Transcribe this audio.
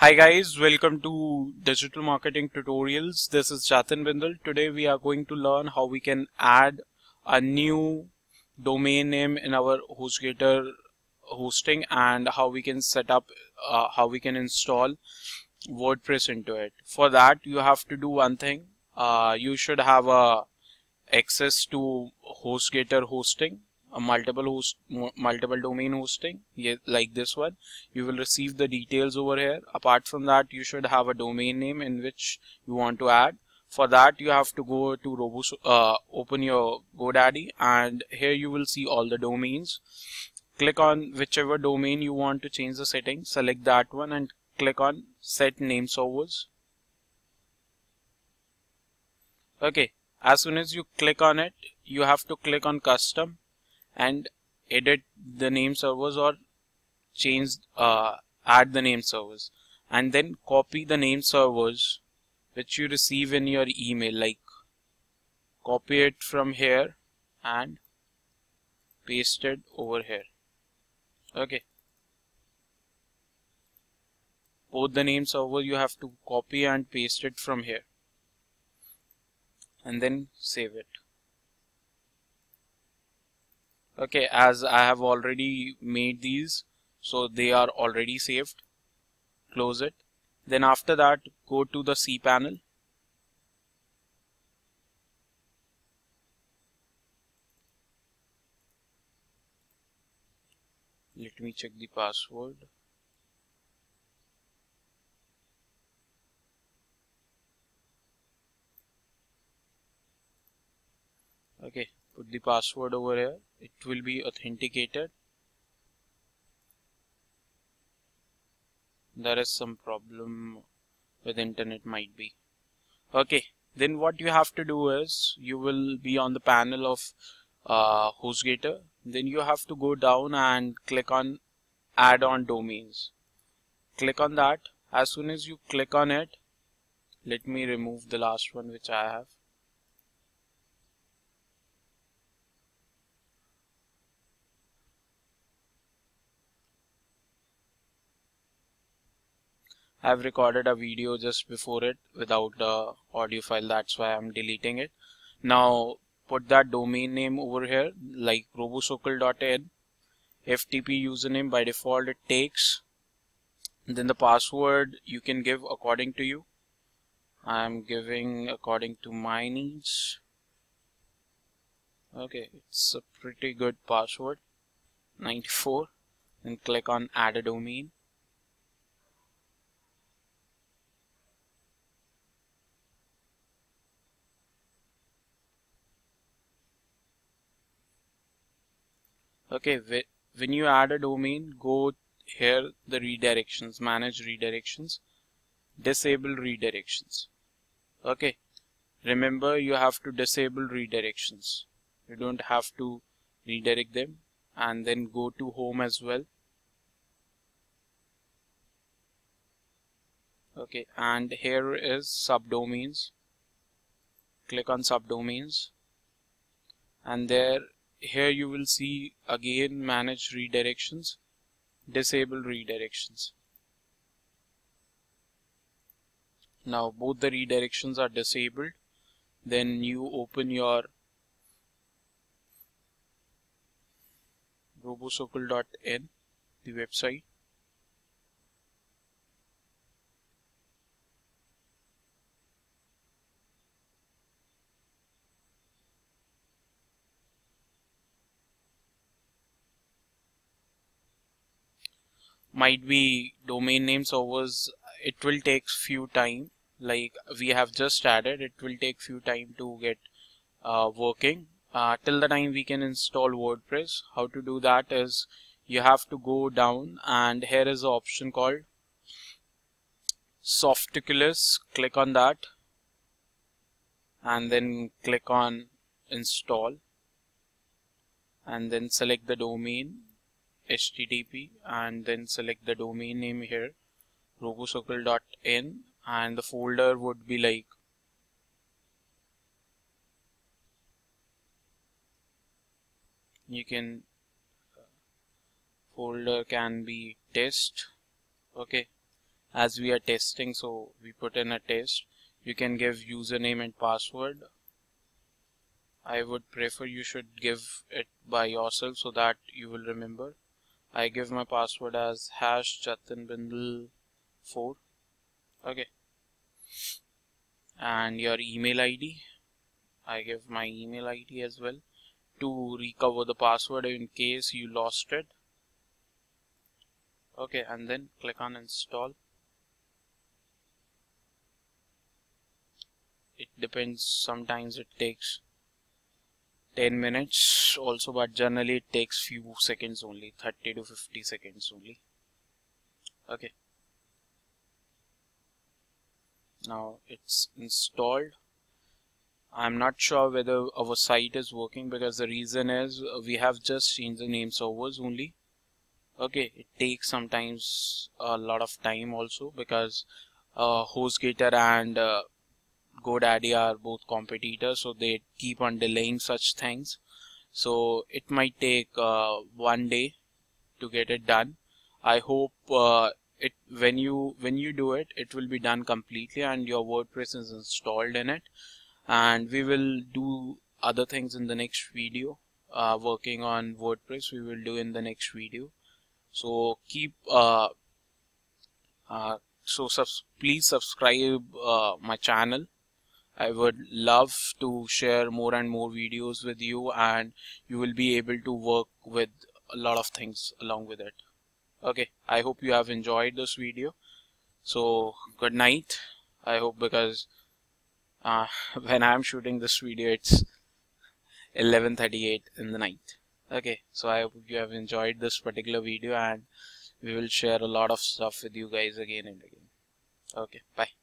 Hi guys, welcome to Digital Marketing Tutorials. This is Jatin Bindal. Today we are going to learn how we can add a new domain name in our HostGator hosting and how we can set up, uh, how we can install WordPress into it. For that you have to do one thing. Uh, you should have a access to HostGator hosting a multiple host multiple domain hosting like this one. You will receive the details over here. Apart from that you should have a domain name in which you want to add. For that you have to go to Robus uh, open your GoDaddy and here you will see all the domains. Click on whichever domain you want to change the setting select that one and click on set name servers. Okay as soon as you click on it you have to click on custom and edit the name servers or change uh, add the name servers and then copy the name servers which you receive in your email like copy it from here and paste it over here. Okay. Both the name server you have to copy and paste it from here and then save it okay as I have already made these so they are already saved. Close it. Then after that go to the C panel. Let me check the password. Okay put the password over here. It will be authenticated. There is some problem with internet might be. Okay then what you have to do is you will be on the panel of uh, HostGator then you have to go down and click on add on domains. Click on that. As soon as you click on it let me remove the last one which I have I've recorded a video just before it without the audio file that's why I'm deleting it. Now put that domain name over here like robosokal.in FTP username by default it takes. Then the password you can give according to you. I'm giving according to my needs. Okay it's a pretty good password. 94 then click on add a domain okay when you add a domain go here the redirections manage redirections disable redirections. Okay remember you have to disable redirections. You don't have to redirect them and then go to home as well. Okay and here is subdomains. Click on subdomains. And there here you will see again manage redirections disable redirections. Now both the redirections are disabled. Then you open your robosokal.in the website might be domain name servers it will take few time. Like we have just added it will take few time to get uh, working. Uh, till the time we can install WordPress. How to do that is you have to go down and here is an option called Softaculous click on that. And then click on install. And then select the domain http and then select the domain name here robosokal.in and the folder would be like you can uh, folder can be test okay? As we are testing so we put in a test. You can give username and password. I would prefer you should give it by yourself so that you will remember I give my password as hash jatin 4 okay. And your email ID I give my email ID as well to recover the password in case you lost it. Okay and then click on install. It depends sometimes it takes 10 minutes. Also but generally it takes few seconds only 30 to 50 seconds only. Okay. Now it's installed. I'm not sure whether our site is working because the reason is we have just changed the name servers only. Okay it takes sometimes a lot of time also because uh, HostGator and uh, GoDaddy are both competitors so they keep on delaying such things. So it might take uh, one day to get it done. I hope uh, it when you when you do it it will be done completely and your WordPress is installed in it. And we will do other things in the next video uh, working on WordPress we will do in the next video. So keep uh, uh, so subs please subscribe uh, my channel I would love to share more and more videos with you and you will be able to work with a lot of things along with it. Okay I hope you have enjoyed this video. So good night. I hope because uh, when I'm shooting this video it's 11:38 in the night. Okay so I hope you have enjoyed this particular video and we will share a lot of stuff with you guys again and again. Okay bye